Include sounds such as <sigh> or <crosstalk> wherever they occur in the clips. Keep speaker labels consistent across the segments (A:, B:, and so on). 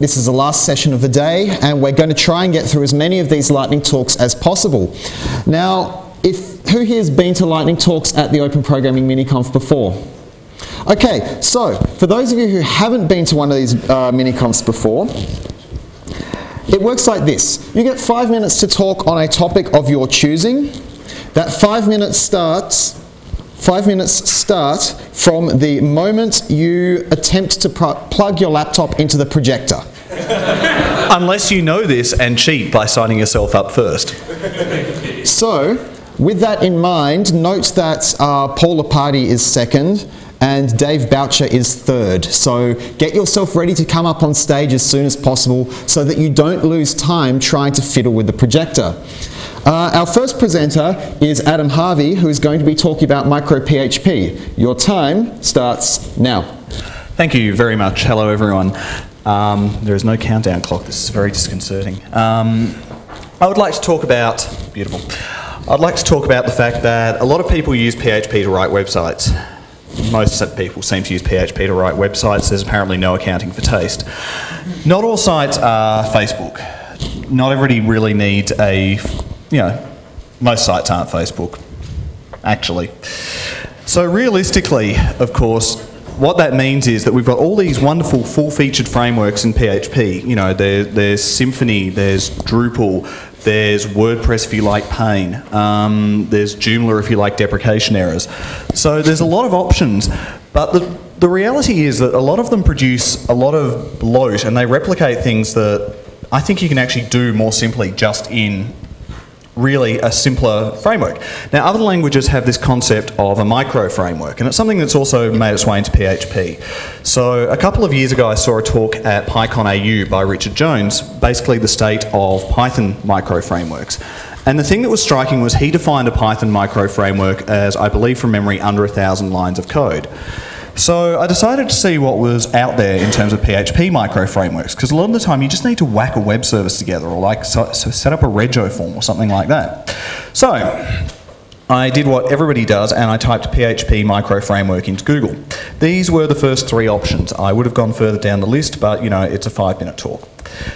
A: This is the last session of the day, and we're going to try and get through as many of these lightning talks as possible. Now, if who here has been to lightning talks at the Open Programming Miniconf before? Okay, so for those of you who haven't been to one of these uh, miniconfs before, it works like this. You get five minutes to talk on a topic of your choosing. That five minutes starts. Five minutes start from the moment you attempt to pr- plug your laptop into the projector. <laughs>
B: Unless you know this and cheat by signing yourself up first.
A: So, with that in mind, note that uh, Paul Leopardi is second and Dave Boucher is third. So, get yourself ready to come up on stage as soon as possible so that you don't lose time trying to fiddle with the projector. Uh, our first presenter is Adam Harvey, who is going to be talking about micro PHP. Your time starts now.
B: Thank you very much. Hello, everyone. Um, there is no countdown clock. This is very disconcerting. Um, I would like to talk about beautiful. I'd like to talk about the fact that a lot of people use PHP to write websites. Most people seem to use PHP to write websites. There's apparently no accounting for taste. Not all sites are Facebook. Not everybody really needs a, you know, most sites aren't Facebook, actually. So realistically, of course, what that means is that we've got all these wonderful full-featured frameworks in PHP. You know, there, there's Symfony, there's Drupal, there's WordPress if you like pain, um, there's Joomla if you like deprecation errors. So there's a lot of options, but the, the reality is that a lot of them produce a lot of bloat and they replicate things that I think you can actually do more simply just in really a simpler framework. Now, other languages have this concept of a micro framework, and it's something that's also made its way into PHP. So, a couple of years ago, I saw a talk at PyCon AU by Richard Jones, basically the state of Python micro frameworks. And the thing that was striking was he defined a Python micro framework as, I believe from memory, under a thousand lines of code. So I decided to see what was out there in terms of PHP micro frameworks, because a lot of the time you just need to whack a web service together or like so, so set up a rego form or something like that. So I did what everybody does and I typed PHP micro framework into Google. These were the first three options. I would have gone further down the list, but you know, it's a five minute talk.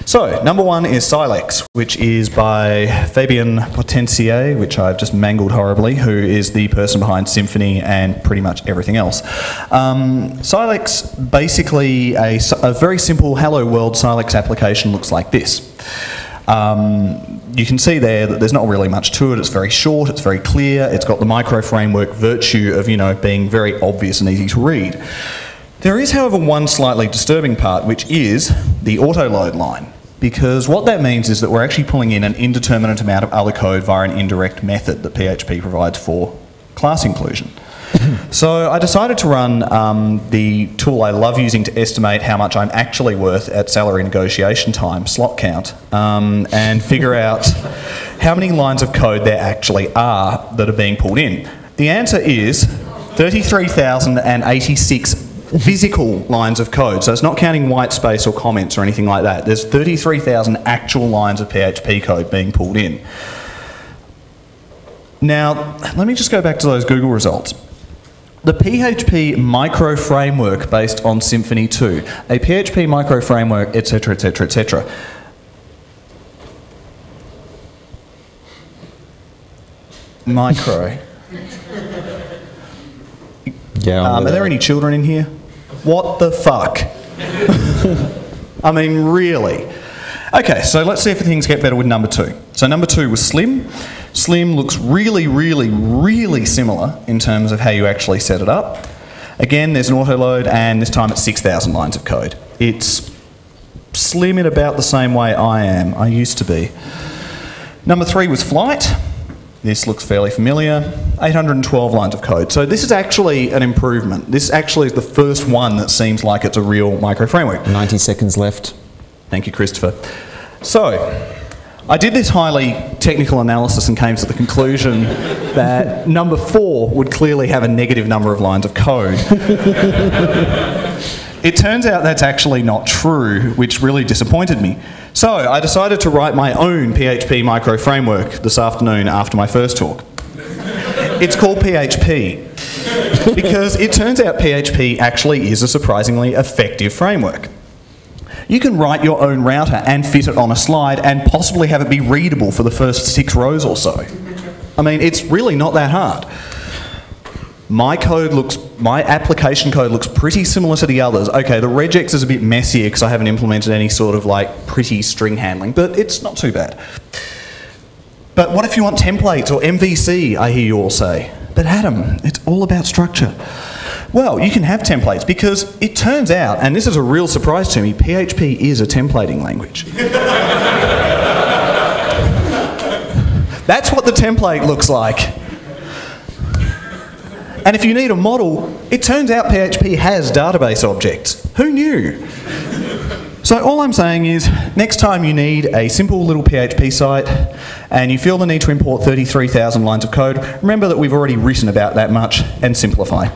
B: So, number one is Silex, which is by Fabien Potencier, which I've just mangled horribly, who is the person behind Symfony and pretty much everything else. Um, Silex, basically, a, a very simple Hello World Silex application looks like this. Um, you can see there that there's not really much to it. It's very short, it's very clear, it's got the micro framework virtue of, you know, being very obvious and easy to read. There is, however, one slightly disturbing part, which is the auto-load line. Because what that means is that we're actually pulling in an indeterminate amount of other code via an indirect method that PHP provides for class inclusion. <laughs> so I decided to run um, the tool I love using to estimate how much I'm actually worth at salary negotiation time, SLOCCount, um, and figure <laughs> out how many lines of code there actually are that are being pulled in. The answer is 33,086 physical lines of code. So it's not counting white space or comments or anything like that. There's 33,000 actual lines of PHP code being pulled in. Now, let me just go back to those Google results. The PHP micro framework based on Symfony 2, a PHP micro framework, etc., etc., etc. Micro. <laughs>
A: Yeah.
B: Um, are there any children in here? What the fuck? <laughs> I mean, really? Okay, so let's see if things get better with number two. So number two was Slim. Slim looks really, really, really similar in terms of how you actually set it up. Again, there's an auto load, and this time it's 6,000 lines of code. It's slim in about the same way I am. I used to be. Number three was Flight. This looks fairly familiar. 812 lines of code. So this is actually an improvement. This actually is the first one that seems like it's a real micro framework.
A: 90 seconds left.
B: Thank you, Christopher. So, I did this highly technical analysis and came to the conclusion <laughs> that number four would clearly have a negative number of lines of code. <laughs> it turns out that's actually not true, which really disappointed me. So I decided to write my own PHP micro framework this afternoon after my first talk. It's called PHP because it turns out PHP actually is a surprisingly effective framework. You can write your own router and fit it on a slide and possibly have it be readable for the first six rows or so. I mean, it's really not that hard. My code looks, my application code looks pretty similar to the others. Okay, the regex is a bit messier because I haven't implemented any sort of like pretty string handling, but it's not too bad. But what if you want templates or MVC, I hear you all say? But Adam, it's all about structure. Well, you can have templates because it turns out, and this is a real surprise to me, PHP is a templating language. <laughs> That's what the template looks like. And if you need a model, it turns out PHP has database objects. Who knew? So all I'm saying is, next time you need a simple little PHP site and you feel the need to import 33,000 lines of code, remember that we've already written about that much and simplify.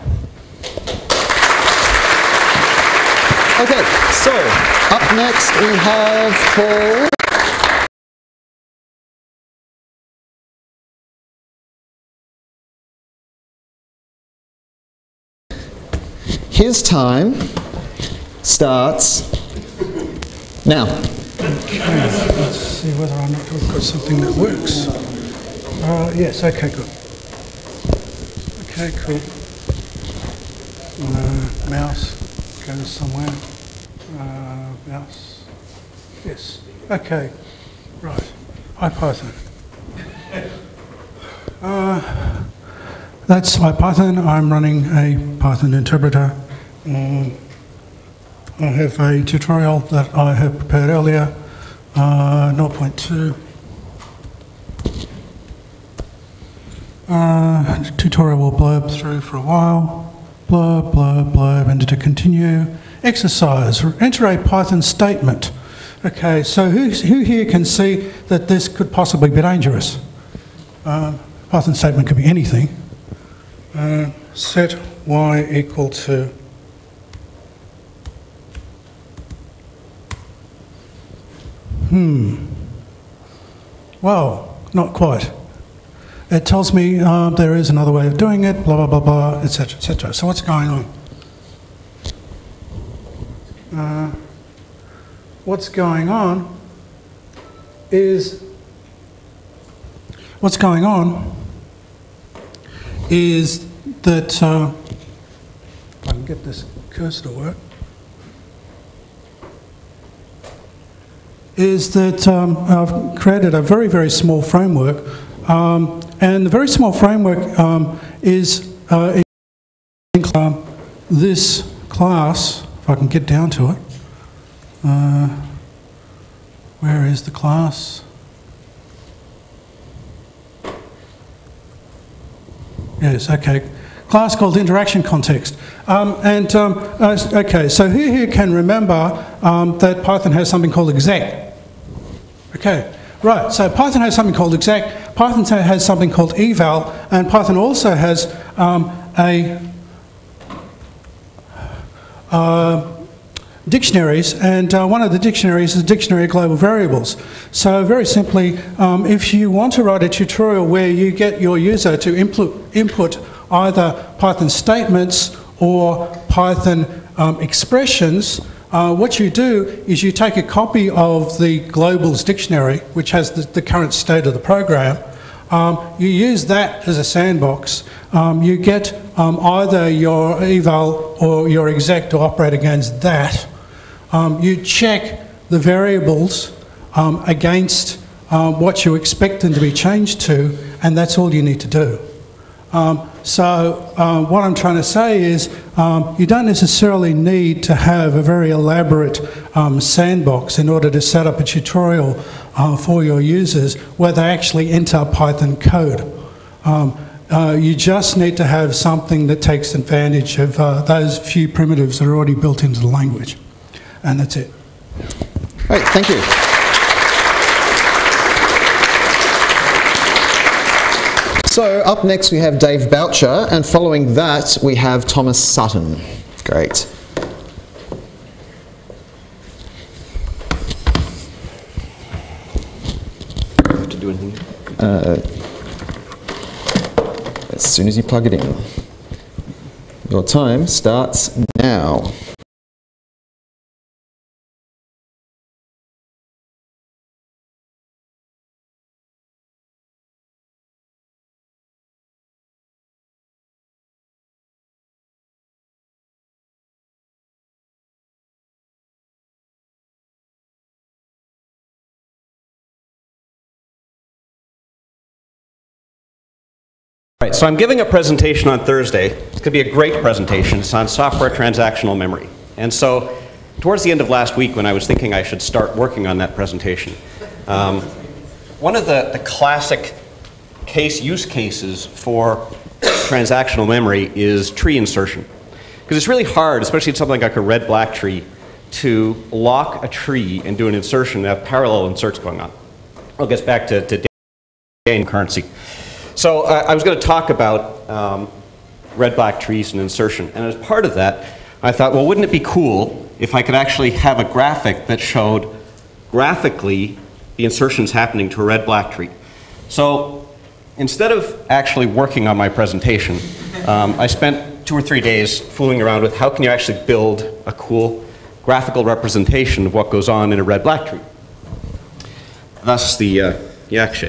A: Okay, so up next we have Paul. His time starts now.
C: Okay, let's see whether or not we've got something that works. Uh, yes, okay, good. Okay, cool. Uh, mouse goes somewhere. Uh, mouse. Yes. Okay. Right. IPython. Uh, that's IPython. I'm running a Python interpreter. Um, I have a tutorial that I have prepared earlier, uh, 0.2. Uh, tutorial will blurb through for a while. Blurb, blurb, blurb, and to continue. Exercise, enter a Python statement. Okay, so who, who here can see that this could possibly be dangerous? Uh, Python statement could be anything. Uh, set y equal to Hmm. Well, not quite. It tells me uh, there is another way of doing it, blah, blah, blah, blah, etc., etc. So what's going on? Uh, what's going on is what's going on is that uh, I can get this cursor to work. Is that um, I've created a very, very small framework. Um, and the very small framework um, is uh, this class, if I can get down to it. Uh, where is the class? Yes, okay. Class called interaction context. Um, and um, uh, okay, so who here can remember um, that Python has something called exec? Okay, right, so Python has something called exec, Python has something called eval, and Python also has um, a uh, dictionaries, and uh, one of the dictionaries is the Dictionary of Global Variables. So very simply, um, if you want to write a tutorial where you get your user to input, input either Python statements or Python um, expressions, uh, what you do is you take a copy of the Globals Dictionary, which has the, the current state of the program, um, you use that as a sandbox. Um, you get um, either your eval or your exec to operate against that. Um, you check the variables um, against um, what you expect them to be changed to, and that's all you need to do. Um, so um, what I'm trying to say is um, you don't necessarily need to have a very elaborate um, sandbox in order to set up a tutorial uh, for your users where they actually enter Python code. Um, uh, you just need to have something that takes advantage of uh, those few primitives that are already built into the language. And that's it.
A: Great, thank you. So up next we have Dave Boucher, and following that we have Thomas Sutton. Great.
D: have to do anything?
A: Uh, as soon as you plug it in. Your time starts now.
E: So I'm giving a presentation on Thursday. It's going to be a great presentation. It's on software transactional memory. And so, towards the end of last week, when I was thinking I should start working on that presentation, um, one of the, the classic case use cases for transactional memory is tree insertion. Because it's really hard, especially in something like a red black tree, to lock a tree and do an insertion and have parallel inserts going on. I'll get back to, to currency. So uh, I was going to talk about um, red-black trees and insertion. And as part of that, I thought, well, wouldn't it be cool if I could actually have a graphic that showed graphically the insertions happening to a red-black tree? So instead of actually working on my presentation, um, I spent two or three days fooling around with how can you actually build a cool graphical representation of what goes on in a red-black tree. Thus the uh, yak.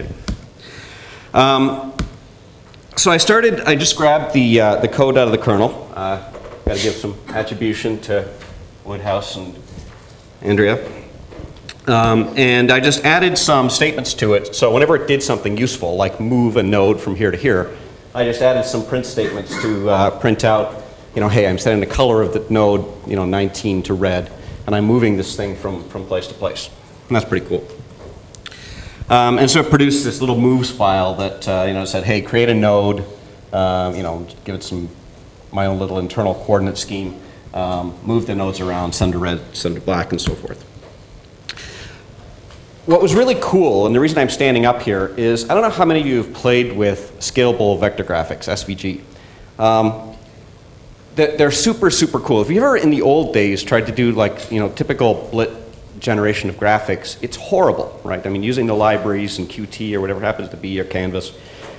E: Um, so I started, I just grabbed the, uh, the code out of the kernel. Uh, Got to give some attribution to Woodhouse and Andrea. Um, and I just added some statements to it. So whenever it did something useful, like move a node from here to here, I just added some print statements to uh, print out, you know, hey, I'm setting the color of the node, you know, 19 to red, and I'm moving this thing from, from place to place. And that's pretty cool. Um, and so it produced this little moves file that uh, you know said, hey, create a node, uh, you know, give it some my own little internal coordinate scheme, um, move the nodes around, send to red, send to black, and so forth. What was really cool, and the reason I'm standing up here, is I don't know how many of you have played with scalable vector graphics, SVG. Um, they're super, super cool. If you ever in the old days tried to do like, you know, typical blit generation of graphics, it's horrible, right? I mean, using the libraries and Qt or whatever happens to be or Canvas,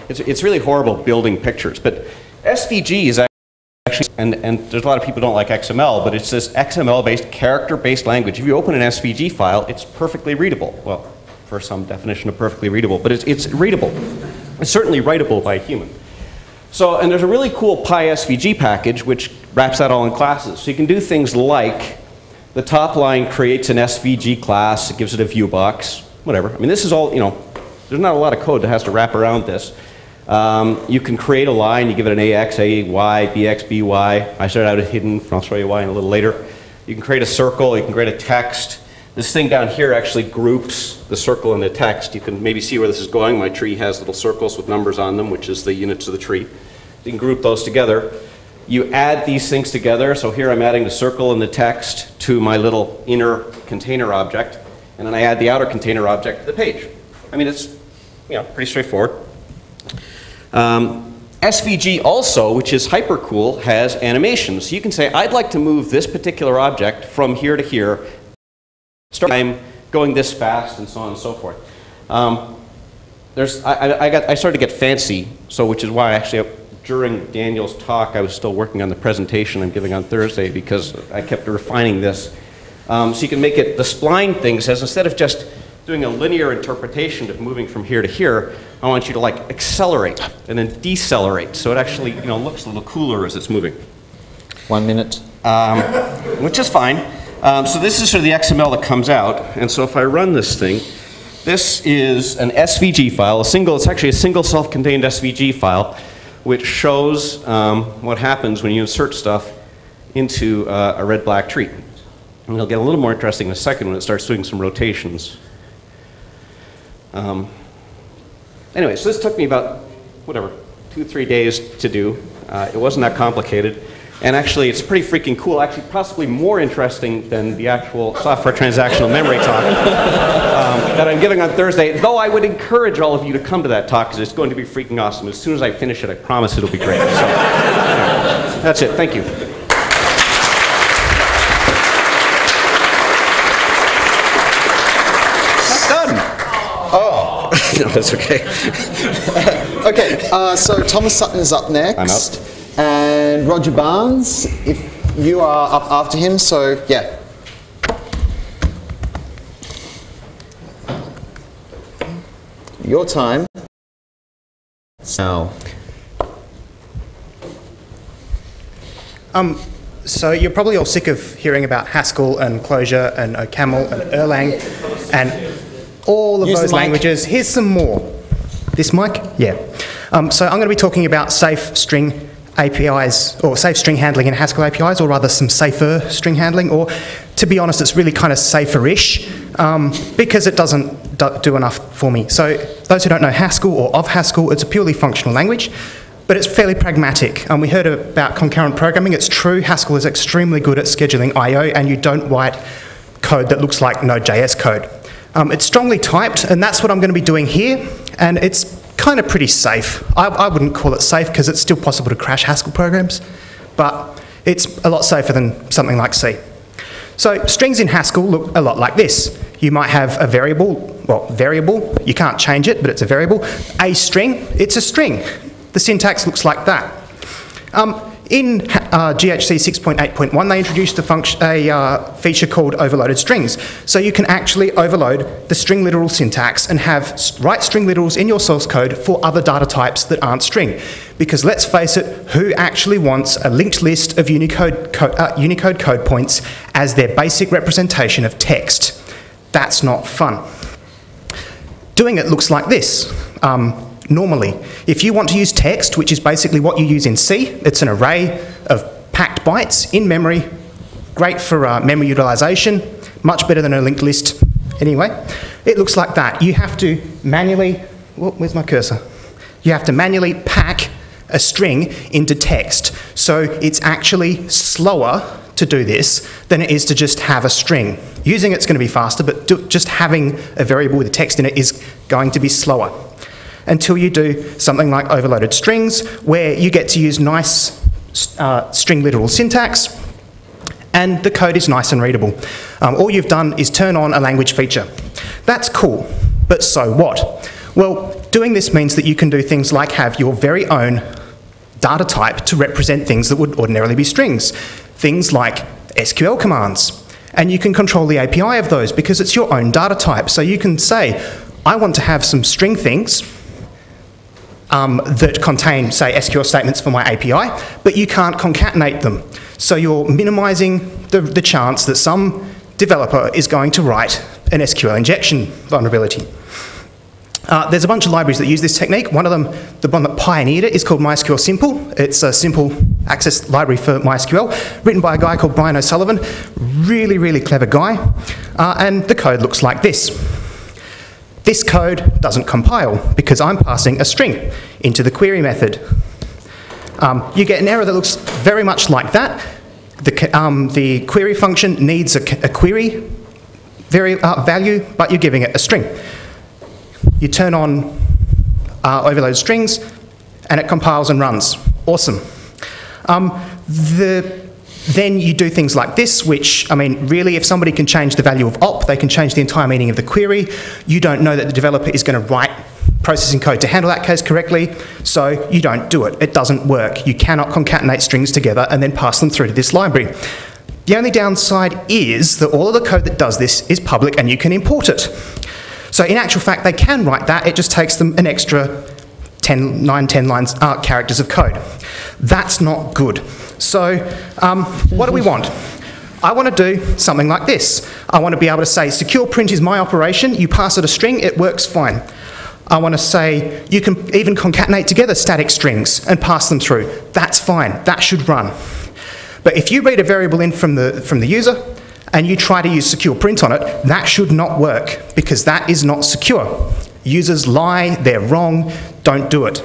E: it's, it's really horrible building pictures. But SVG is actually, and, and there's a lot of people don't like XML, but it's this XML-based, character-based language. If you open an SVG file, it's perfectly readable. Well, for some definition of perfectly readable, but it's, it's readable. It's certainly writable by a human. So, and there's a really cool PySVG package which wraps that all in classes. So you can do things like the top line creates an SVG class, it gives it a view box, whatever. I mean, this is all, you know, there's not a lot of code that has to wrap around this. Um, you can create a line, you give it an AX, AY, BX, BY. I started out as hidden, I'll show you why in a little later. You can create a circle, you can create a text. This thing down here actually groups the circle and the text. You can maybe see where this is going. My tree has little circles with numbers on them, which is the units of the tree. You can group those together. You add these things together. So here I'm adding the circle and the text to my little inner container object. And then I add the outer container object to the page. I mean, it's you know, pretty straightforward. Um, SVG also, which is hyper cool, has animations. So you can say, I'd like to move this particular object from here to here. Start I'm going this fast and so on and so forth. Um, there's, I, I, got, I started to get fancy, so which is why I actually during Daniel's talk, I was still working on the presentation I'm giving on Thursday because I kept refining this. Um, so you can make it, the spline thing says instead of just doing a linear interpretation of moving from here to here, I want you to like accelerate and then decelerate so it actually you know, looks a little cooler as it's moving.
A: One minute.
E: Um, which is fine. Um, so this is sort of the XML that comes out. And so if I run this thing, this is an SVG file, a single, it's actually a single self-contained SVG file which shows um, what happens when you insert stuff into uh, a red-black tree. And it'll get a little more interesting in a second when it starts doing some rotations. Um, anyway, so this took me about, whatever, two, three days to do. Uh, it wasn't that complicated. And actually, it's pretty freaking cool. Actually, possibly more interesting than the actual software transactional memory talk um, that I'm giving on Thursday. Though I would encourage all of you to come to that talk because it's going to be freaking awesome. As soon as I finish it, I promise it'll be great. So, yeah. That's it. Thank you. Done Oh, <laughs> no, that's okay. <laughs>
A: okay, uh, so Thomas Sutton is up next.
E: I'm up.
A: And Roger Barnes, if you are up after him, so yeah. Your time. Now.
F: Um, so you're probably all sick of hearing about Haskell and Clojure and OCaml and Erlang and all of
A: Use
F: those languages. Here's some more. This mic? Yeah. Um, so I'm going to be talking about safe string APIs, or safe string handling in Haskell APIs, or rather some safer string handling, or to be honest, it's really kind of safer-ish, um, because it doesn't do, enough for me. So those who don't know Haskell or of Haskell, it's a purely functional language, but it's fairly pragmatic. Um, we heard about concurrent programming. It's true, Haskell is extremely good at scheduling I.O., and you don't write code that looks like Node.js code. Um, it's strongly typed, and that's what I'm going to be doing here, and it's kind of pretty safe. I, I wouldn't call it safe because it's still possible to crash Haskell programs, but it's a lot safer than something like C. So strings in Haskell look a lot like this. You might have a variable, well, variable, you can't change it, but it's a variable. A string, it's a string. The syntax looks like that. Um, in uh, GHC 6.8.1, they introduced a, a uh, feature called overloaded strings. So you can actually overload the string literal syntax and have write string literals in your source code for other data types that aren't string. Because let's face it, who actually wants a linked list of Unicode, co uh, Unicode code points as their basic representation of text? That's not fun. Doing it looks like this. Um, normally. If you want to use text, which is basically what you use in C, it's an array of packed bytes in memory, great for uh, memory utilization, much better than a linked list anyway. It looks like that. You have to manually, where's my cursor? You have to manually pack a string into text. So it's actually slower to do this than it is to just have a string. Using it's going to be faster, but do, just having a variable with text in it is going to be slower until you do something like overloaded strings, where you get to use nice uh, string literal syntax, and the code is nice and readable. Um, all you've done is turn on a language feature. That's cool, but so what? Well, doing this means that you can do things like have your very own data type to represent things that would ordinarily be strings. Things like SQL commands. And you can control the API of those because it's your own data type. So you can say, I want to have some string things um, that contain, say, SQL statements for my API, but you can't concatenate them. So you're minimizing the, the chance that some developer is going to write an SQL injection vulnerability. Uh, there's a bunch of libraries that use this technique. One of them, the one that pioneered it, is called MySQL Simple. It's a simple access library for MySQL, written by a guy called Bryan O'Sullivan. Really, really clever guy. Uh, and the code looks like this. This code doesn't compile because I'm passing a string into the query method. Um, you get an error that looks very much like that. The, um, the query function needs a, a query very, uh, value, but you're giving it a string. You turn on uh, overload strings, and it compiles and runs. Awesome. Um, the then you do things like this, which, I mean, really, if somebody can change the value of op, they can change the entire meaning of the query. You don't know that the developer is going to write processing code to handle that case correctly, so you don't do it. It doesn't work. You cannot concatenate strings together and then pass them through to this library. The only downside is that all of the code that does this is public and you can import it. So in actual fact, they can write that, it just takes them an extra 10, 9, 10 lines, uh, characters of code. That's not good. So um, what do we want? I want to do something like this. I want to be able to say, secure print is my operation, you pass it a string, it works fine. I want to say, you can even concatenate together static strings and pass them through. That's fine, that should run. But if you read a variable in from the, from the user and you try to use secure print on it, that should not work because that is not secure. Users lie, they're wrong, don't do it.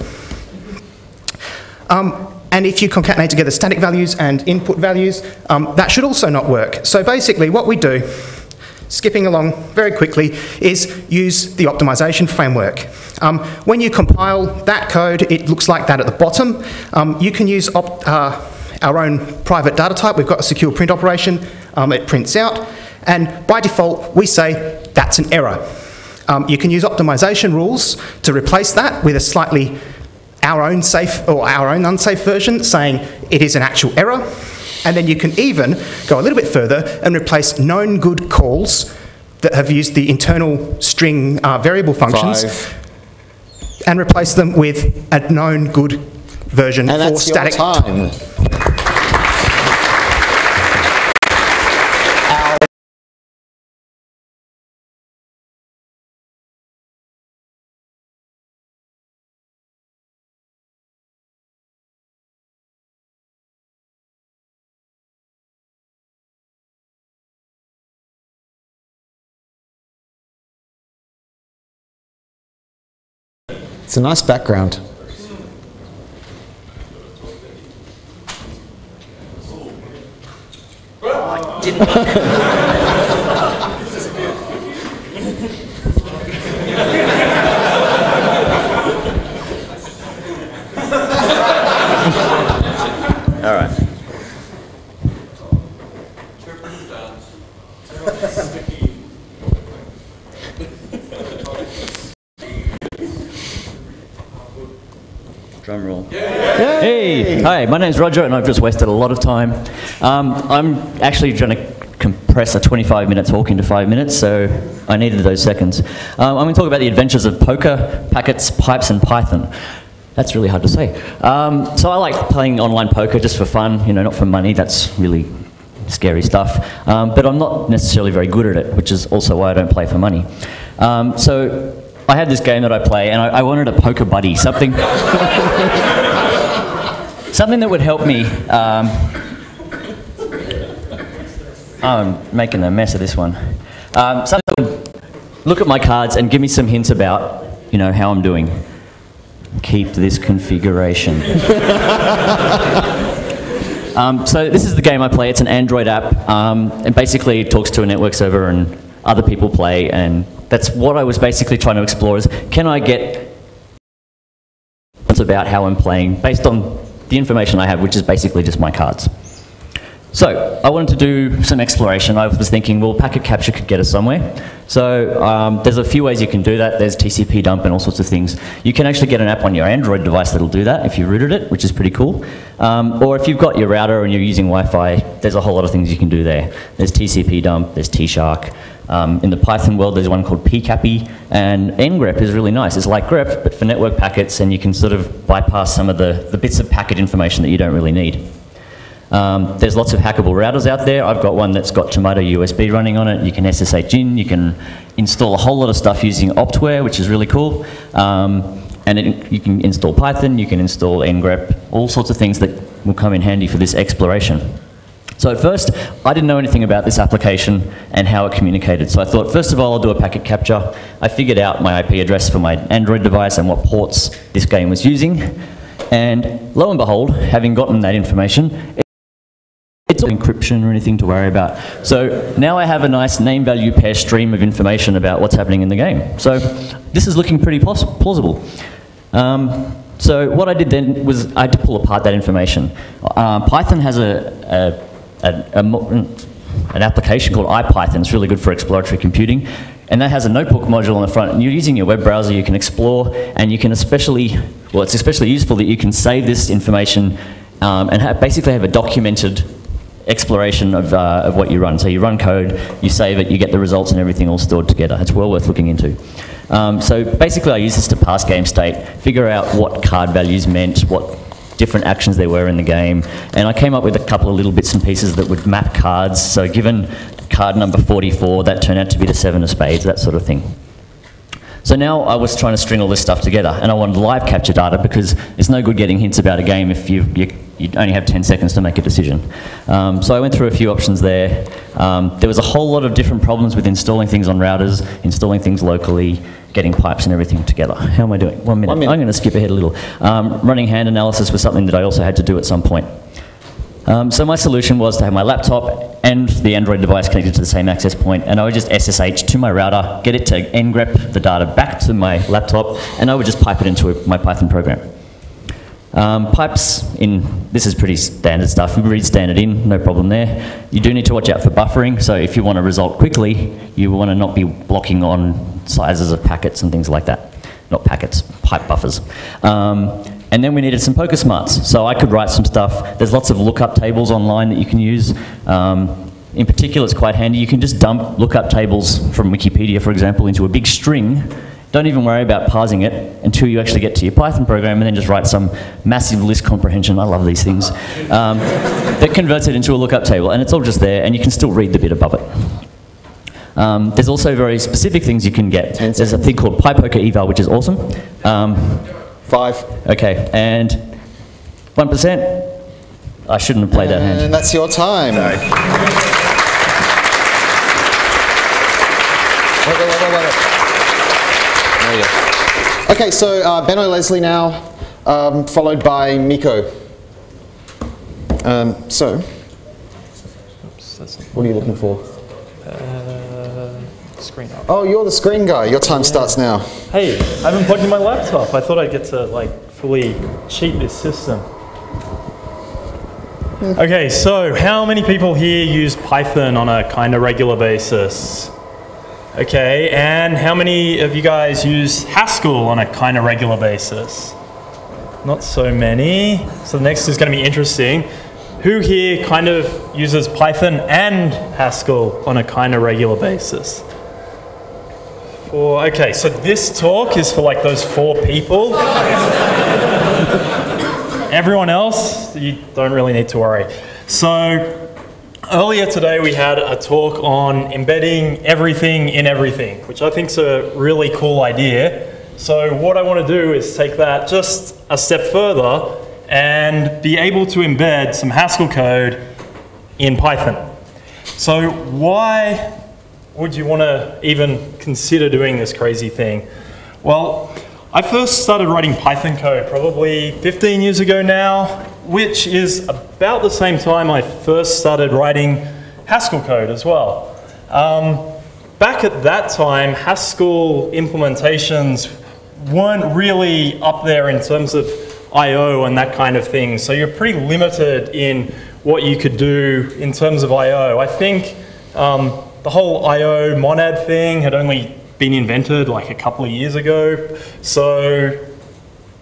F: Um, and if you concatenate together static values and input values, um, that should also not work. So basically what we do, skipping along very quickly, is use the optimization framework. Um, when you compile that code, it looks like that at the bottom. Um, you can use uh, our own private data type. We've got a secure print operation. Um, it prints out. And by default, we say that's an error. Um, you can use optimization rules to replace that with a slightly our own safe or our own unsafe version saying it is an actual error. And then you can even go a little bit further and replace known good calls that have used the internal string uh, variable functions Five. and replace them with a known good version
A: and
F: for static
A: time. It's a nice background.
G: Oh, <laughs> hi, my name's Roger, and I've just wasted a lot of time. Um, I'm actually trying to compress a 25 minute talk into five minutes, so I needed those seconds. Um, I'm going to talk about the adventures of poker, packets, pipes, and Python. That's really hard to say. Um, so I like playing online poker just for fun, you know, not for money. That's really scary stuff. Um, but I'm not necessarily very good at it, which is also why I don't play for money. Um, so I had this game that I play, and I, I wanted a poker buddy, something, <laughs> <laughs> something that would help me. Um, I'm making a mess of this one. Um, something that would look at my cards and give me some hints about, you know, how I'm doing. Keep this configuration. <laughs> Um, so this is the game I play. It's an Android app, um, and basically it talks to a network server, and other people play. And that's what I was basically trying to explore: is can I get about how I'm playing based on the information I have, which is basically just my cards. So I wanted to do some exploration. I was thinking, well, packet capture could get us somewhere. So um, there's a few ways you can do that. There's TCP dump and all sorts of things. You can actually get an app on your Android device that'll do that if you rooted it, which is pretty cool. Um, or if you've got your router and you're using Wi-Fi, there's a whole lot of things you can do there. There's TCP dump, there's T-Shark. Um, in the Python world, there's one called pcapy, and ngrep is really nice. It's like grep, but for network packets, and you can sort of bypass some of the, the bits of packet information that you don't really need. Um, there's lots of hackable routers out there. I've got one that's got Tomato USB running on it. You can SSH in. You can install a whole lot of stuff using Optware, which is really cool. Um, and it, you can install Python. You can install ngrep. All sorts of things that will come in handy for this exploration. So at first, I didn't know anything about this application and how it communicated. So I thought, first of all, I'll do a packet capture. I figured out my IP address for my Android device and what ports this game was using. And lo and behold, having gotten that information, it's encryption or anything to worry about. So now I have a nice name value pair stream of information about what's happening in the game. So this is looking pretty plausible. Um, so what I did then was I had to pull apart that information. Uh, Python has a, a, a, a an application called IPython. It's really good for exploratory computing. And that has a notebook module on the front. And you're using your web browser, you can explore, and you can especially, well, it's especially useful that you can save this information um, and basically have a documented exploration of, uh, of what you run. So you run code, you save it, you get the results and everything all stored together. It's well worth looking into. Um, so basically I use this to pass game state, figure out what card values meant, what different actions there were in the game, and I came up with a couple of little bits and pieces that would map cards. So given card number 44, that turned out to be the seven of spades, that sort of thing. So now I was trying to string all this stuff together, and I wanted live capture data because it's no good getting hints about a game if you, you, you only have 10 seconds to make a decision. Um, so I went through a few options there. Um, there was a whole lot of different problems with installing things on routers, installing things locally, getting pipes and everything together. How am I doing? One minute.
A: One minute.
G: I'm going to skip ahead a little. Um, running hand analysis was something that I also had to do at some point. Um, so my solution was to have my laptop and the Android device connected to the same access point, and I would just SSH to my router, get it to ngrep the data back to my laptop, and I would just pipe it into my Python program. Um, pipes in, this is pretty standard stuff. You read standard in, no problem there. You do need to watch out for buffering, so if you want a result quickly, you want to not be blocking on sizes of packets and things like that. Not packets, pipe buffers. Um, and then we needed some poker smarts, so I could write some stuff. There's lots of lookup tables online that you can use. Um, in particular, it's quite handy. You can just dump lookup tables from Wikipedia, for example, into a big string don't even worry about parsing it until you actually get to your Python program and then just write some massive list comprehension, I love these things, um, that converts it into a lookup table. And it's all just there, and you can still read the bit above it. Um, there's also very specific things you can get. There's a thing called PyPoker eval, which is awesome. Um,
A: Five.
G: okay, and 1%. I shouldn't have played that hand.
A: And that's your time. Wait, wait, wait, wait, wait.
E: There you go.
A: Okay, so uh, Benno Leslie now, um, followed by Miko. Um, so, what are you looking for?
H: Screen up.
A: Oh, you're the screen guy. Your time starts now.
H: Hey, I haven't plugged in my laptop. I thought I'd get to like fully cheat this system. Okay, so how many people here use Python on a kind of regular basis? Okay, and how many of you guys use Haskell on a kind of regular basis? Not so many. So the next is going to be interesting. Who here kind of uses Python and Haskell on a kind of regular basis? Four. Okay, so this talk is for like those four people. <laughs> Everyone else, you don't really need to worry. So, earlier today we had a talk on embedding everything in everything, which I think is a really cool idea. So, what I want to do is take that just a step further and be able to embed some Haskell code in Python. So, why would you want to even consider doing this crazy thing? Well, I first started writing Python code probably 15 years ago now, which is about the same time I first started writing Haskell code as well. Um, back at that time, Haskell implementations weren't really up there in terms of I/O and that kind of thing. So you're pretty limited in what you could do in terms of I/O. I think um, the whole I/O monad thing had only been invented like a couple of years ago. So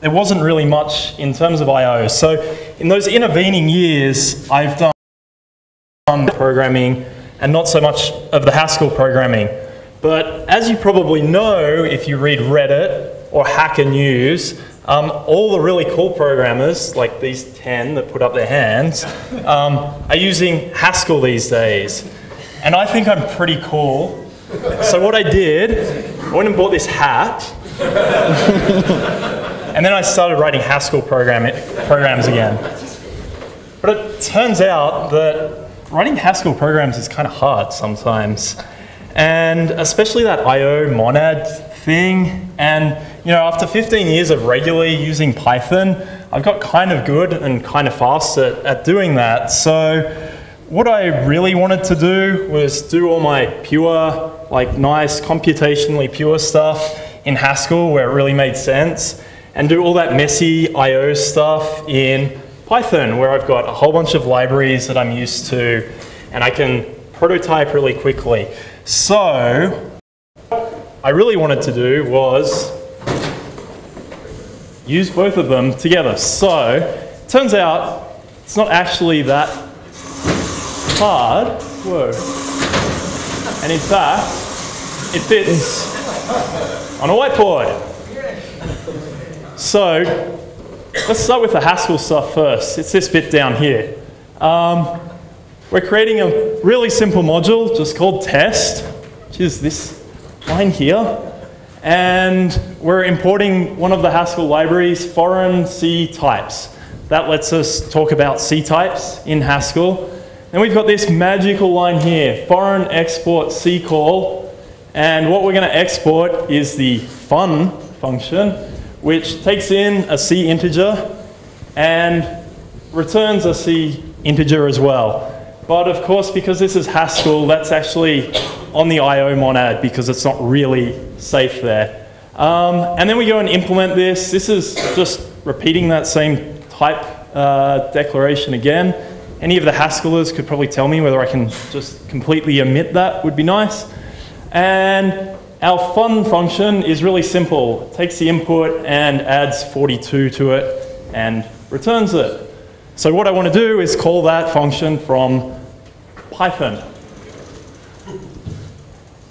H: there wasn't really much in terms of I/O. So in those intervening years, I've done programming and not so much of the Haskell programming. But as you probably know, if you read Reddit or Hacker News, um, all the really cool programmers, like these 10 that put up their hands, um, are using Haskell these days. And I think I'm pretty cool. So what I did, I went and bought this hat, <laughs> and then I started writing Haskell program programs again. But it turns out that writing Haskell programs is kind of hard sometimes. And especially that IO monad thing. And you know, after 15 years of regularly using Python, I've got kind of good and kind of fast at, at doing that. So what I really wanted to do was do all my pure, like nice computationally pure stuff in Haskell where it really made sense, and do all that messy I/O stuff in Python where I've got a whole bunch of libraries that I'm used to, and I can prototype really quickly. So, what I really wanted to do was use both of them together. So, turns out it's not actually that hard. Whoa. And in fact, it fits on a whiteboard. So, let's start with the Haskell stuff first. It's this bit down here. Um, we're creating a really simple module just called test, which is this line here. And we're importing one of the Haskell libraries, foreign C types. That lets us talk about C types in Haskell. Then we've got this magical line here, foreign export ccall. And what we're going to export is the fun function, which takes in a C integer and returns a C integer as well. But of course, because this is Haskell, that's actually on the IO monad because it's not really safe there. Um, and then we go and implement this. This is just repeating that same type uh, declaration again. Any of the Haskellers could probably tell me whether I can just completely omit that would be nice. And our fun function is really simple. It takes the input and adds 42 to it and returns it. So what I want to do is call that function from Python.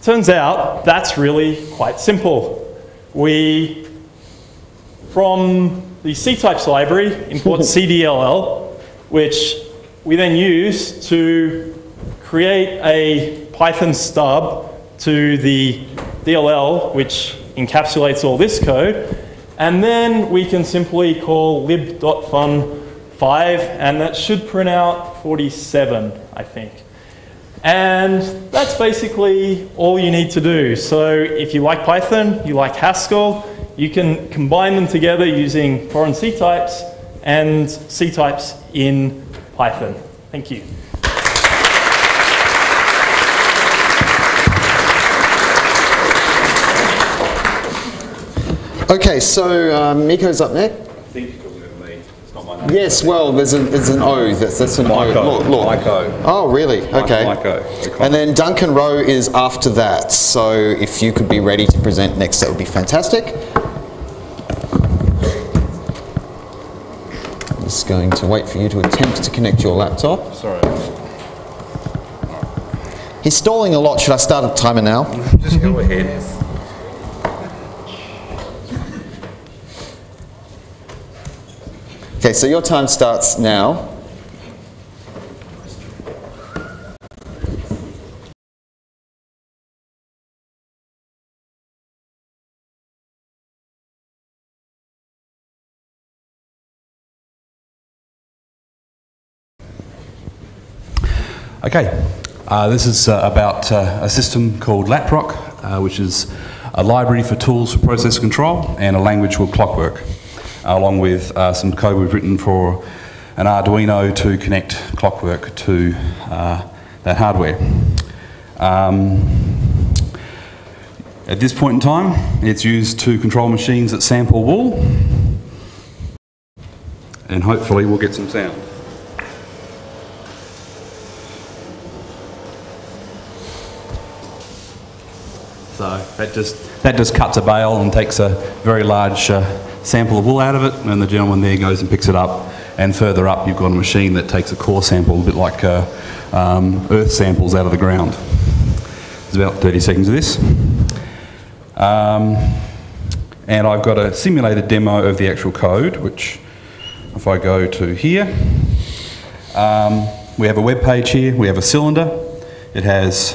H: Turns out that's really quite simple. We, from the ctypes library, import <laughs> CDLL, which we then use to create a Python stub to the DLL, which encapsulates all this code. And then we can simply call lib.fun5, and that should print out 47, I think. And that's basically all you need to do. So if you like Python, you like Haskell, you can combine them together using foreign C types and ctypes in Python. Thank you.
A: Okay, so um, Miko's up next. I think he's calling it me. It's not my name. Yes, well, there's, a, there's an O. That's, that's an
I: Mike
A: O. Look, look.
I: Mike O.
A: Oh, really? Okay.
I: Mike.
A: And then Duncan Rowe is after that. So if you could be ready to present next, that would be fantastic. I'm just going to wait for you to attempt to connect your laptop.
I: Sorry.
A: He's stalling a lot. Should I start a timer now?
I: Just go ahead.
A: Okay, so your time starts now.
I: Okay, uh, this is uh, about uh, a system called Latproc, uh, which is a library for tools for process control and a language called Clockwork, along with uh, some code we've written for an Arduino to connect Clockwork to uh, that hardware. Um, at this point in time, it's used to control machines that sample wool, and hopefully we'll get some sound. So that just, that just cuts a bale and takes a very large uh, sample of wool out of it, and the gentleman there goes and picks it up. And further up, you've got a machine that takes a core sample, a bit like uh, um, earth samples out of the ground. There's about 30 seconds of this. Um, and I've got a simulated demo of the actual code, which if I go to here, um, we have a web page here, we have a cylinder. It has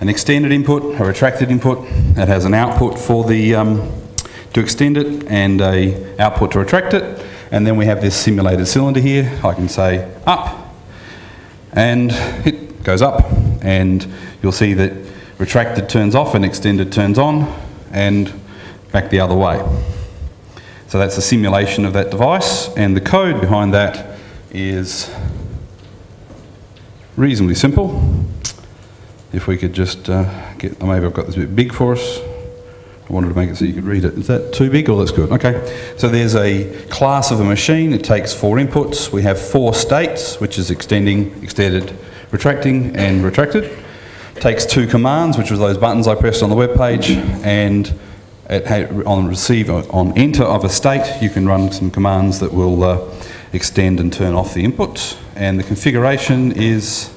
I: an extended input, a retracted input. It has an output for the um, to extend it and a output to retract it. And then we have this simulated cylinder here. I can say up, and it goes up, and you'll see that retracted turns off and extended turns on, and back the other way. So that's a simulation of that device, and the code behind that is reasonably simple. If we could just uh, get, maybe I've got this a bit big for us. I wanted to make it so you could read it. Is that too big? Oh, that's good. Okay. So there's a class of a machine. It takes four inputs. We have four states, which is extending, extended, retracting, and retracted. It takes two commands, which was those buttons I pressed on the web page, and it ha- on receive on enter of a state, you can run some commands that will uh, extend and turn off the input. And the configuration is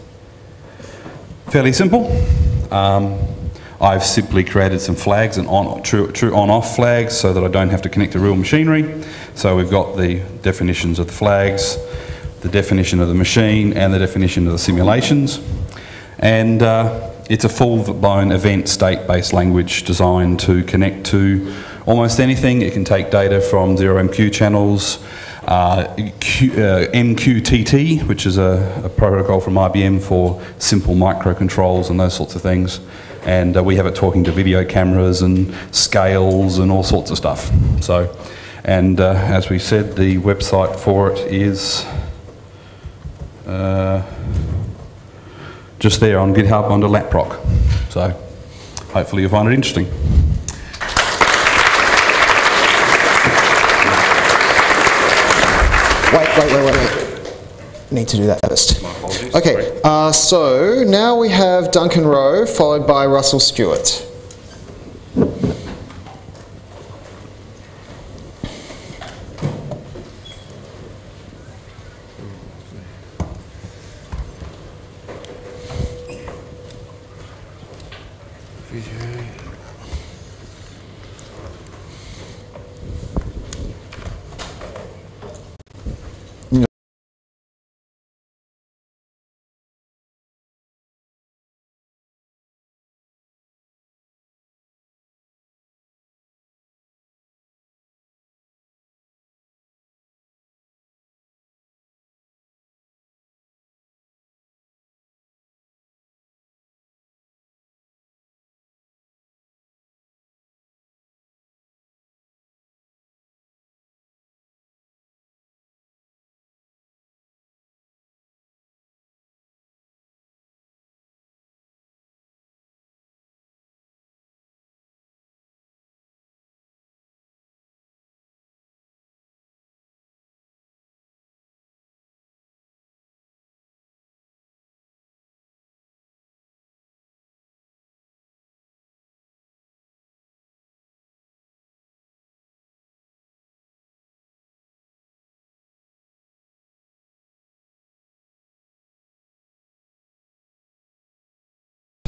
I: fairly simple. Um, I've simply created some flags and on, true, true on-off flags so that I don't have to connect to real machinery. So we've got the definitions of the flags, the definition of the machine, and the definition of the simulations. And uh, it's a full-blown event state-based language designed to connect to almost anything. It can take data from 0MQ channels, uh, Q, uh, MQTT, which is a, a, protocol from IBM for simple microcontrols and those sorts of things. And uh, we have it talking to video cameras and scales and all sorts of stuff. So, and uh, as we said, the website for it is uh, just there on GitHub under Latproc. So, hopefully you'll find it interesting.
A: Wait, wait, wait, wait, wait. Need to do that first. Okay, uh, so now we have Duncan Rowe followed by Russell Stewart.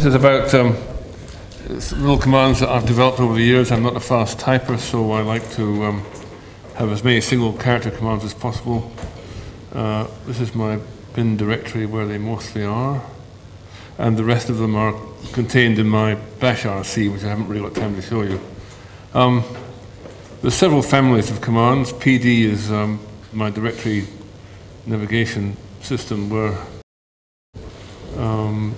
J: This is about um, little commands that I've developed over the years. I'm not a fast typer, so I like to um, have as many single character commands as possible. Uh, this is my bin directory where they mostly are, and the rest of them are contained in my bash RC, which I haven't really got time to show you. Um, there's several families of commands. PD is um, my directory navigation system where um,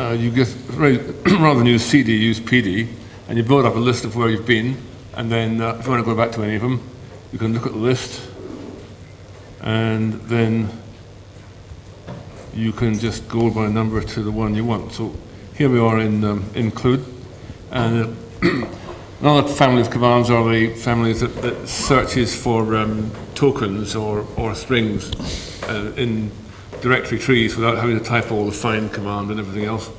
J: uh, you just <clears throat> rather than use CD, use PD, and you build up a list of where you've been, and then uh, if you want to go back to any of them, you can look at the list, and then you can just go by number to the one you want. So here we are in um, include, and uh, <clears throat> another family of commands are the families that, that searches for um, tokens or, or strings uh, in directory trees without having to type all the find command and everything else.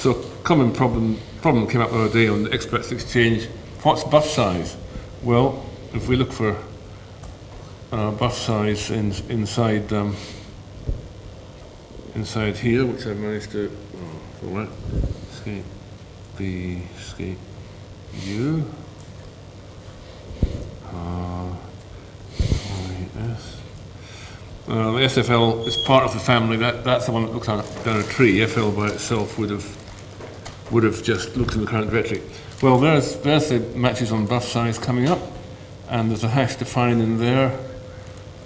J: So a common problem problem came up the other day on the Express Exchange. What's buff size? Well, if we look for uh, buff size in, inside um, inside here, which I managed to oh, all right, escape B escape U. Uh. Uh, the SFL is part of the family. That, that's the one that looks like down a tree. FL by itself would have would have just looked in the current directory. Well, there's there's the matches on buff size coming up, and there's a hash defined in there,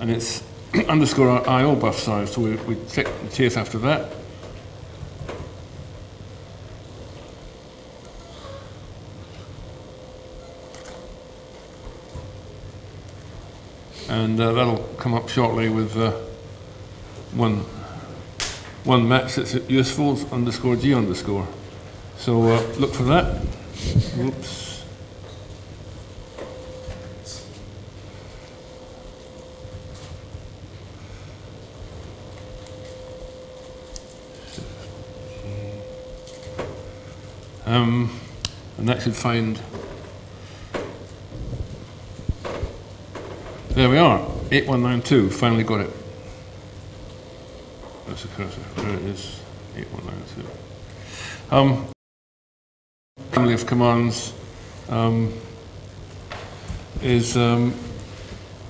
J: and it's <clears throat> underscore IO buff size. So we, we check the chase after that. And uh, that'll come up shortly with uh, one one match that's useful underscore g underscore. So uh, look for that. Whoops. Um, and that should find There we are, 8192, finally got it. That's the cursor, there it is, 8192. Um, family of commands um, is um,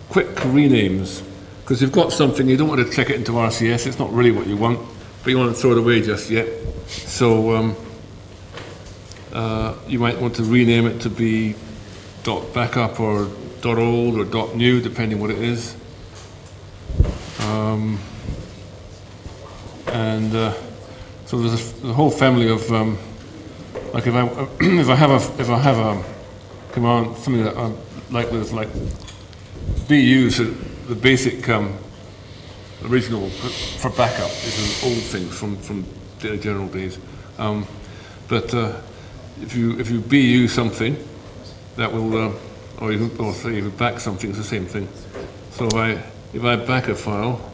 J: quick renames. Because you've got something, you don't want to check it into RCS, it's not really what you want, but you want to throw it away just yet. So um, uh, you might want to rename it to be dot backup or dot old or dot new, depending what it is. Um, and uh, so there's a, whole family of um, like if I <clears throat> if I have a if I have a command something that I like with like BU so the basic um, original for backup is an old thing from from general days. Um, but uh, if you if you BU something, that will uh, or you or say you back something, it's the same thing. So if I if I back a file.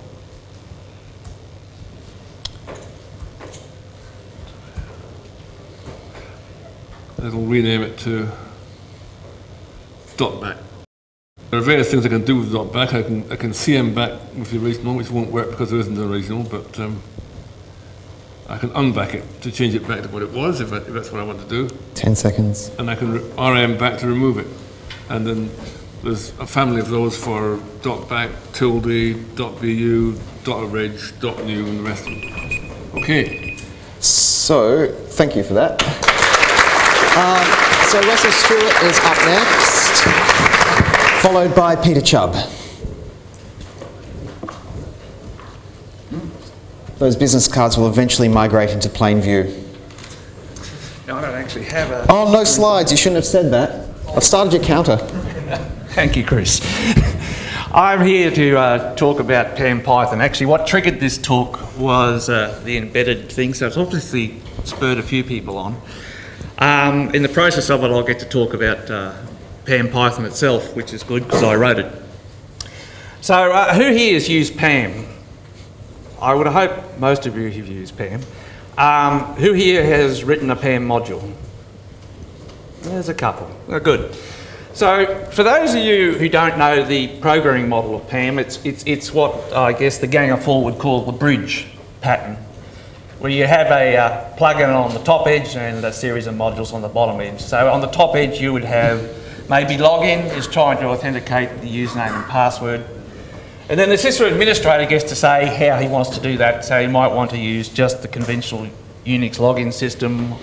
J: It'll rename it to dot back. There are various things I can do with dot back. I can I can CM back with the original, which won't work because there isn't an original, but um, I can unback it to change it back to what it was if, I, if that's what I want to do.
A: 10 seconds.
J: and I can RM back to remove it. And then there's a family of those for dot back, tilde, dot bu, dot reg, dot new, and the rest of them. Okay.
A: So, thank you for that. Um, so, Russell Stewart is up next, followed by Peter Chubb. Those business cards will eventually migrate into plain view.
K: No, I don't actually have a.
A: Oh, no slides. You shouldn't have said that. I've started your counter. <laughs>
K: Thank you, Chris. <laughs> I'm here to uh, talk about PAM Python. Actually, what triggered this talk was uh, the embedded thing, so it's obviously spurred a few people on. Um, in the process of it, I'll get to talk about uh, Python itself, which is good because I wrote it. So, uh, who here has used PAM? I would hope most of you have used PAM. Um, who here has written a PAM module? There's a couple. Oh, good. So, for those of you who don't know the programming model of PAM, it's, it's, it's what I guess the Gang of Four would call the bridge pattern. where you have a uh, plugin on the top edge and a series of modules on the bottom edge. So on the top edge you would have maybe login is trying to authenticate the username and password. And then the system administrator gets to say how he wants to do that. So he might want to use just the conventional Unix login system,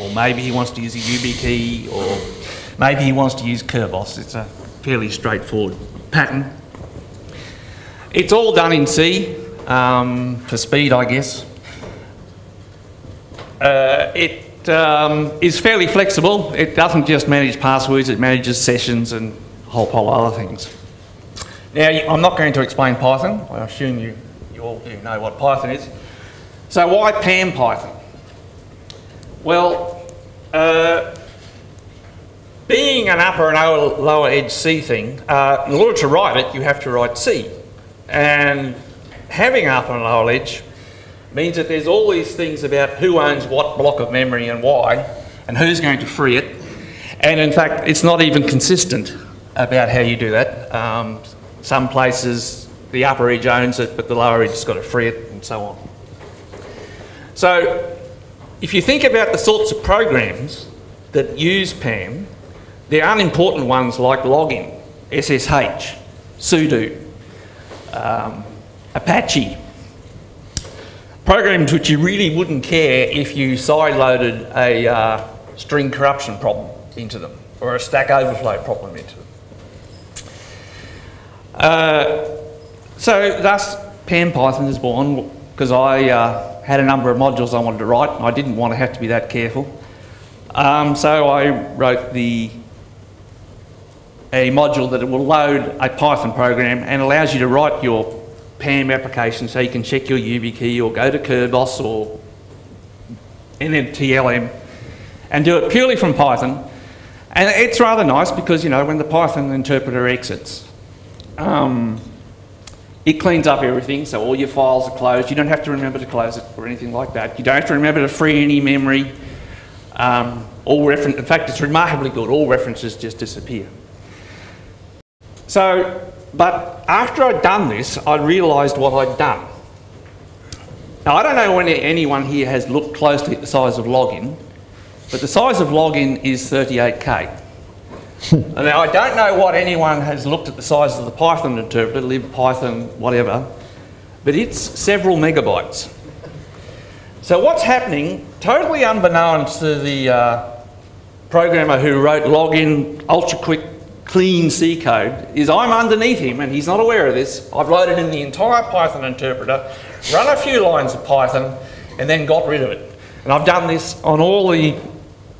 K: or maybe he wants to use a YubiKey, or maybe he wants to use Kerberos. It's a fairly straightforward pattern. It's all done in C, um, for speed, I guess. Uh, it um, is fairly flexible. It doesn't just manage passwords, it manages sessions and a whole pile of other things. Now, I'm not going to explain Python. I assume you, you all do know what Python is. So why PAM Python? Well, uh, being an upper and lower, edge C thing, uh, in order to write it, you have to write C. And having upper and lower edge means that there's all these things about who owns what block of memory and why, and who's going to free it. And in fact, it's not even consistent about how you do that. Um, some places the upper edge owns it, but the lower edge has got to free it, and so on. So, if you think about the sorts of programs that use PAM, there are unimportant ones like login, SSH, sudo, um, Apache. Programs which you really wouldn't care if you sideloaded a uh, string corruption problem into them or a stack overflow problem into them. Uh, so thus PAM Python is born because I uh, had a number of modules I wanted to write and I didn't want to have to be that careful. Um, so I wrote the a module that will load a Python program and allows you to write your PAM application so you can check your YubiKey or go to Kerberos or NTLM and do it purely from Python. And it's rather nice because, you know, when the Python interpreter exits, um, it cleans up everything, so all your files are closed. You don't have to remember to close it or anything like that. You don't have to remember to free any memory. Um, all refer- in fact, it's remarkably good. All references just disappear. So, but after I'd done this, I realised what I'd done. Now, I don't know when anyone here has looked closely at the size of login, but the size of login is 38k. <laughs> now, I don't know what anyone has looked at the size of the Python interpreter, libpython, whatever, but it's several megabytes. So what's happening, totally unbeknownst to the uh, programmer who wrote login ultra quick clean C code, is I'm underneath him and he's not aware of this. I've loaded in the entire Python interpreter, run a few lines of Python, and then got rid of it. And I've done this on all the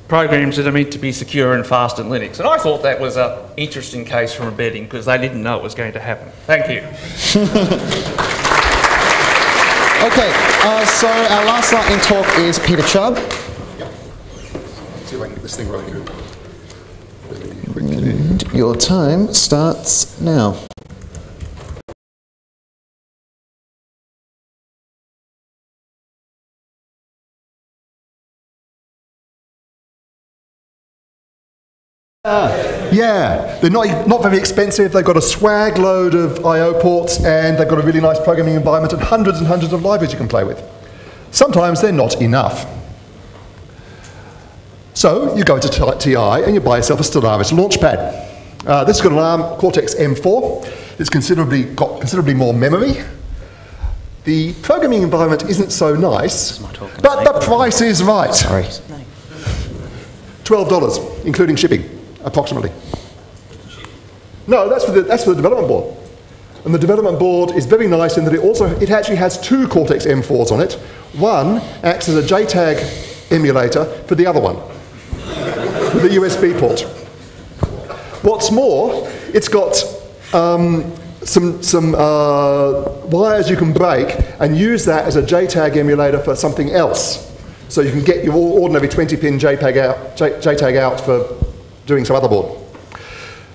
K: programs that are meant to be secure and fast in Linux. And I thought that was an interesting case for embedding because they didn't know it was going to happen. Thank you. <laughs>
A: Okay, uh, so our last lightning talk is Peter Chubb.
L: See if I can get this thing running.
A: And your time starts now.
L: Yeah, they're not, not very expensive. They've got a swag load of I/O ports, and they've got a really nice programming environment and hundreds and hundreds of libraries you can play with. Sometimes they're not enough. So you go to TI and you buy yourself a Stellaris Launchpad. Uh, this has got an ARM Cortex M4. It's considerably got considerably more memory. The programming environment isn't so nice, but the price is right.
A: Sorry.
L: $12, including shipping, approximately. No, that's for the, that's for the development board. And the development board is very nice in that it also, it actually has two Cortex M4s on it. One acts as a JTAG emulator for the other one, with a USB port. What's more, it's got um, some, some uh, wires you can break and use that as a JTAG emulator for something else. So you can get your ordinary 20-pin JPEG out, JTAG out for doing some other board.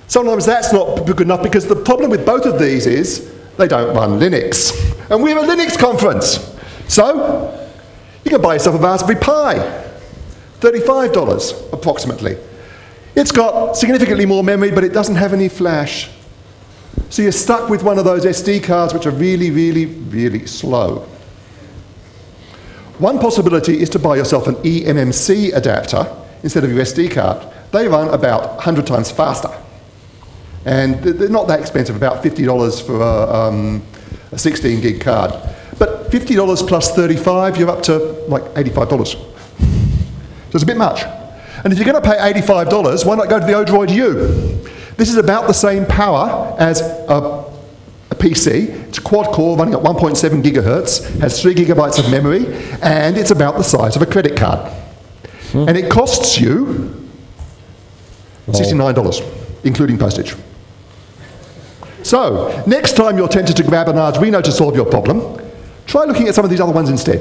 L: Sometimes that's not good enough because the problem with both of these is they don't run Linux. And we have a Linux conference. So you can buy yourself a Raspberry Pi, $35 approximately. It's got significantly more memory, but it doesn't have any flash. So you're stuck with one of those SD cards which are really, really, really slow. One possibility is to buy yourself an eMMC adapter instead of your SD card. They run about 100 times faster. And they're not that expensive, about $50 for a, um, a 16 gig card. But $50 plus 35, you're up to like $85. So it's a bit much. And if you're going to pay $85, why not go to the Odroid U? This is about the same power as a, a PC. It's quad core running at 1.7 gigahertz, has 3 gigabytes of memory, and it's about the size of a credit card. And it costs you $69, including postage. So, next time you're tempted to grab an Arduino to solve your problem, try looking at some of these other ones instead.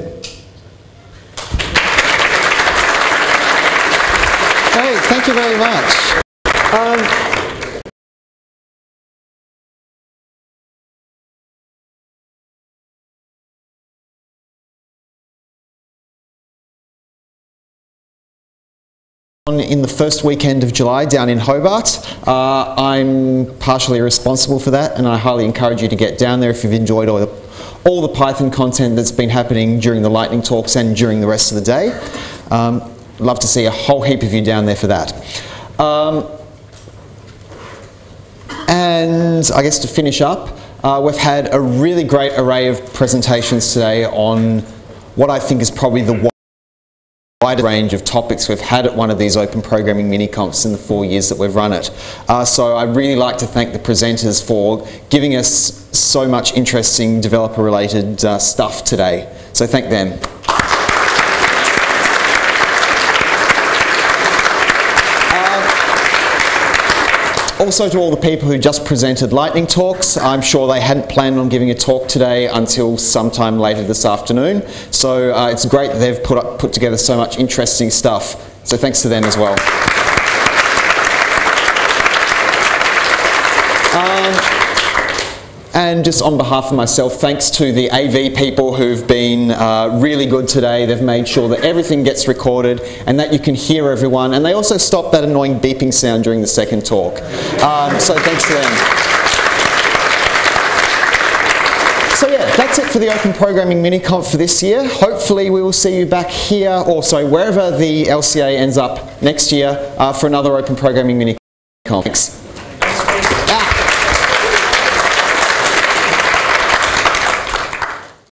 A: Great, thank you very much. Um, in the first weekend of July down in Hobart. Uh, I'm partially responsible for that, and I highly encourage you to get down there if you've enjoyed all the, all the Python content that's been happening during the lightning talks and during the rest of the day. Um, love to see a whole heap of you down there for that. Um, and I guess to finish up, uh, we've had a really great array of presentations today on what I think is probably the wide range of topics we've had at one of these open programming mini comps in the four years that we've run it. Uh, so I'd really like to thank the presenters for giving us so much interesting developer related uh, stuff today. So thank them. Also to all the people who just presented lightning talks, I'm sure they hadn't planned on giving a talk today until sometime later this afternoon. So uh, it's great that they've put, up, put together so much interesting stuff. So thanks to them as well. And just on behalf of myself, thanks to the AV people who've been uh, really good today. They've made sure that everything gets recorded and that you can hear everyone. And they also stopped that annoying beeping sound during the second talk. Um, so thanks to them. So yeah, that's it for the Open Programming Mini-Conf for this year. Hopefully we will see you back here, or sorry, wherever the LCA ends up next year uh, for another Open Programming Mini-Conf.